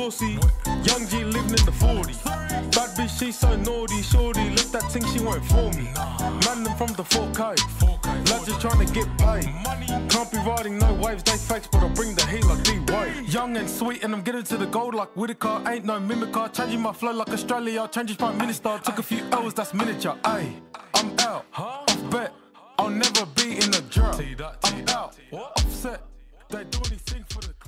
saucy. Young G living in the 40s. Bad bitch, she so naughty. Shorty, look that thing, she won't fool me. Man, them from the 4K. Lads just trying to get paid. Can't be riding no waves, they fakes, but I bring the heat like D-Wade. Young and sweet, and I'm getting to the gold like Whitaker. Ain't no mimicker. Changing my flow like Australia. Changes prime minister. Took a few hours, that's miniature. Ayy, I'm out. Off bet. I'll never be in a drought. I'm out. Offset. They do anything for the.